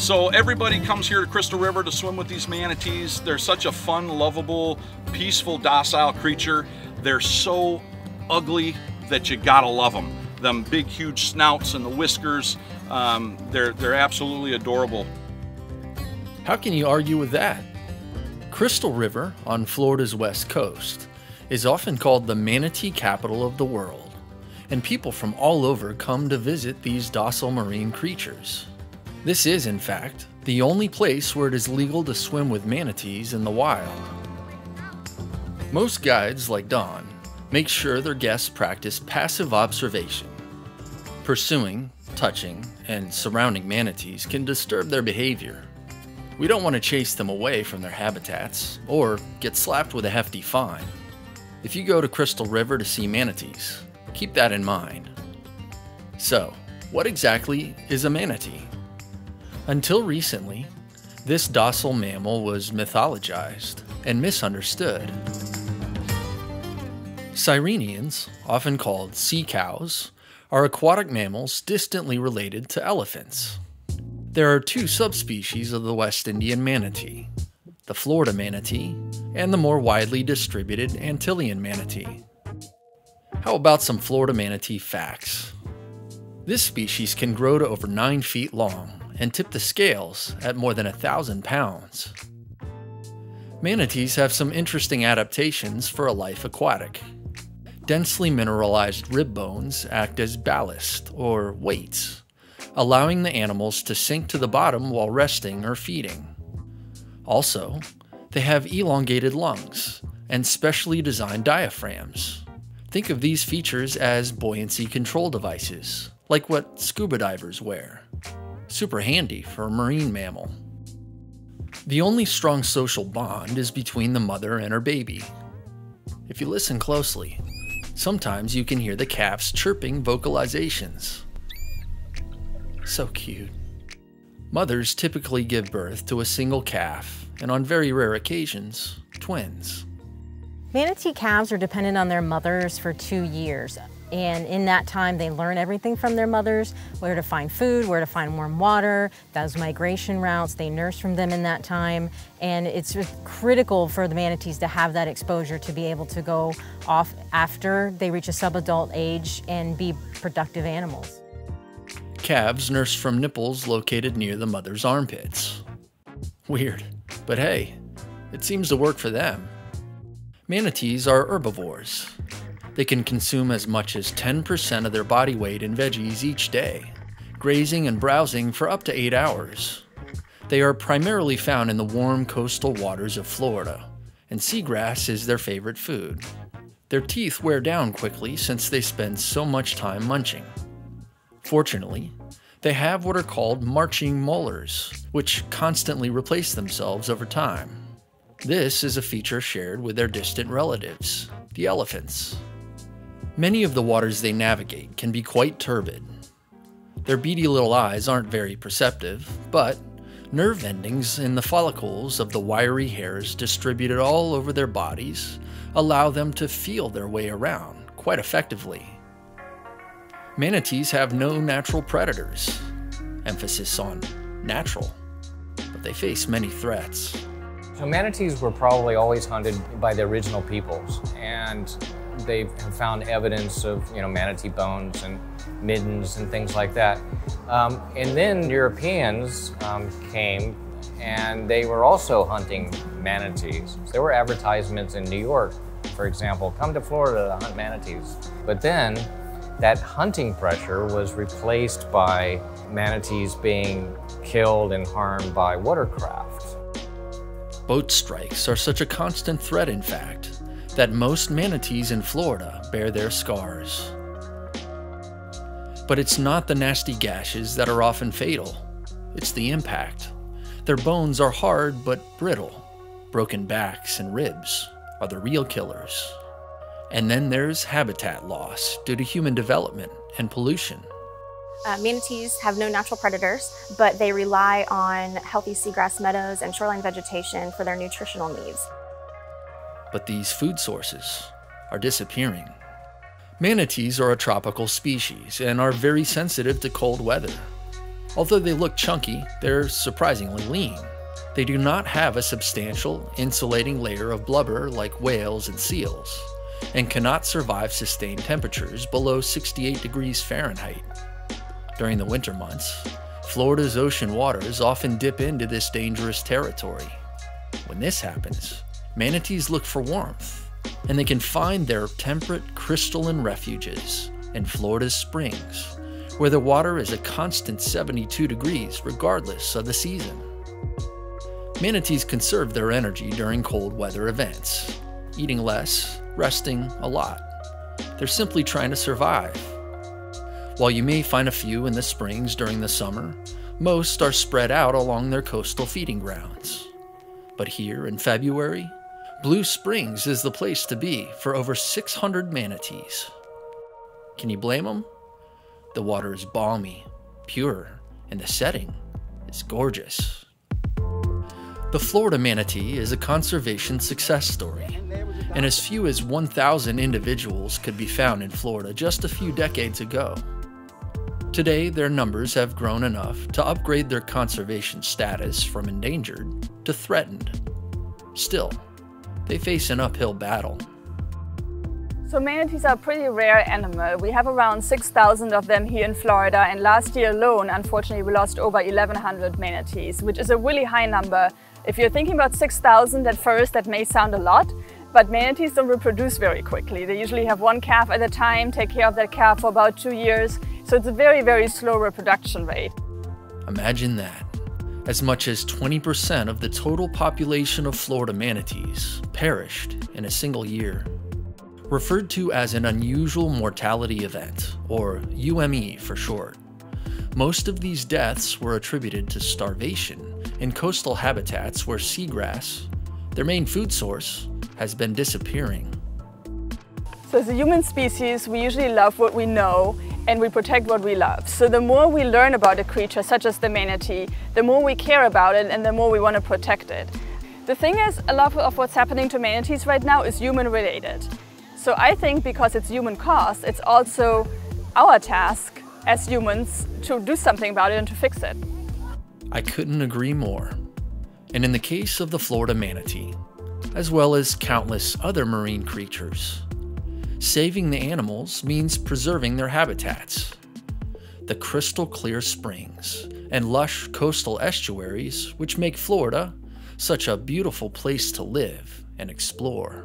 So everybody comes here to Crystal River to swim with these manatees. They're such a fun, lovable, peaceful, docile creature. They're so ugly that you gotta love them. Them big, huge snouts and the whiskers, um, they're, they're absolutely adorable. How can you argue with that? Crystal River, on Florida's west coast, is often called the manatee capital of the world, and people from all over come to visit these docile marine creatures. This is, in fact, the only place where it is legal to swim with manatees in the wild. Most guides, like Don, make sure their guests practice passive observation. Pursuing, touching, and surrounding manatees can disturb their behavior. We don't want to chase them away from their habitats or get slapped with a hefty fine. If you go to Crystal River to see manatees, keep that in mind. So, what exactly is a manatee? Until recently, this docile mammal was mythologized and misunderstood. Sirenians, often called sea cows, are aquatic mammals distantly related to elephants. There are two subspecies of the West Indian manatee the Florida manatee and the more widely distributed Antillean manatee. How about some Florida manatee facts? This species can grow to over 9 feet long and tip the scales at more than a thousand pounds. Manatees have some interesting adaptations for a life aquatic densely mineralized rib bones act as ballast, or weights, allowing the animals to sink to the bottom while resting or feeding. Also, they have elongated lungs and specially designed diaphragms. Think of these features as buoyancy control devices, like what scuba divers wear. Super handy for a marine mammal. The only strong social bond is between the mother and her baby. If you listen closely, Sometimes you can hear the calf's chirping vocalizations. So cute. Mothers typically give birth to a single calf, and on very rare occasions, twins. Manatee calves are dependent on their mothers for two years. And in that time, they learn everything from their mothers, where to find food, where to find warm water, those migration routes, they nurse from them in that time. And it's critical for the manatees to have that exposure to be able to go off after they reach a subadult age and be productive animals. Calves nurse from nipples located near the mother's armpits. Weird, but hey, it seems to work for them. Manatees are herbivores, they can consume as much as 10% of their body weight in veggies each day, grazing and browsing for up to 8 hours. They are primarily found in the warm coastal waters of Florida, and seagrass is their favorite food. Their teeth wear down quickly since they spend so much time munching. Fortunately, they have what are called marching molars, which constantly replace themselves over time. This is a feature shared with their distant relatives, the elephants. Many of the waters they navigate can be quite turbid. Their beady little eyes aren't very perceptive, but nerve endings in the follicles of the wiry hairs distributed all over their bodies allow them to feel their way around quite effectively. Manatees have no natural predators, emphasis on natural, but they face many threats. So manatees were probably always hunted by the original peoples, and they have found evidence of you know manatee bones and middens and things like that. Um, and then Europeans um, came and they were also hunting manatees. There were advertisements in New York, for example, come to Florida to hunt manatees. But then that hunting pressure was replaced by manatees being killed and harmed by watercraft. Boat strikes are such a constant threat, in fact, that most manatees in Florida bear their scars. But it's not the nasty gashes that are often fatal, it's the impact. Their bones are hard but brittle. Broken backs and ribs are the real killers. And then there's habitat loss due to human development and pollution. Uh, manatees have no natural predators, but they rely on healthy seagrass meadows and shoreline vegetation for their nutritional needs. But these food sources are disappearing. Manatees are a tropical species and are very sensitive to cold weather. Although they look chunky, they're surprisingly lean. They do not have a substantial insulating layer of blubber like whales and seals, and cannot survive sustained temperatures below 68 degrees Fahrenheit. During the winter months, Florida's ocean waters often dip into this dangerous territory. When this happens, manatees look for warmth, and they can find their temperate crystalline refuges in Florida's springs, where the water is a constant 72 degrees regardless of the season. Manatees conserve their energy during cold weather events, eating less, resting a lot. They're simply trying to survive. While you may find a few in the springs during the summer, most are spread out along their coastal feeding grounds. But here in February, Blue Springs is the place to be for over 600 manatees. Can you blame them? The water is balmy, pure, and the setting is gorgeous. The Florida manatee is a conservation success story, and as few as 1,000 individuals could be found in Florida just a few decades ago. Today, their numbers have grown enough to upgrade their conservation status from endangered to threatened. Still, they face an uphill battle. So manatees are a pretty rare animal. We have around 6,000 of them here in Florida and last year alone, unfortunately, we lost over 1,100 manatees, which is a really high number if you're thinking about 6,000 at first, that may sound a lot, but manatees don't reproduce very quickly. They usually have one calf at a time, take care of that calf for about two years, so it's a very, very slow reproduction rate. Imagine that. As much as 20% of the total population of Florida manatees perished in a single year. Referred to as an unusual mortality event, or UME for short. Most of these deaths were attributed to starvation in coastal habitats where seagrass, their main food source, has been disappearing. So as a human species, we usually love what we know and we protect what we love. So the more we learn about a creature such as the manatee, the more we care about it and the more we want to protect it. The thing is, a lot of what's happening to manatees right now is human related. So I think because it's human caused, it's also our task as humans to do something about it and to fix it. I couldn't agree more. And in the case of the Florida manatee, as well as countless other marine creatures, saving the animals means preserving their habitats. The crystal clear springs and lush coastal estuaries, which make Florida such a beautiful place to live and explore.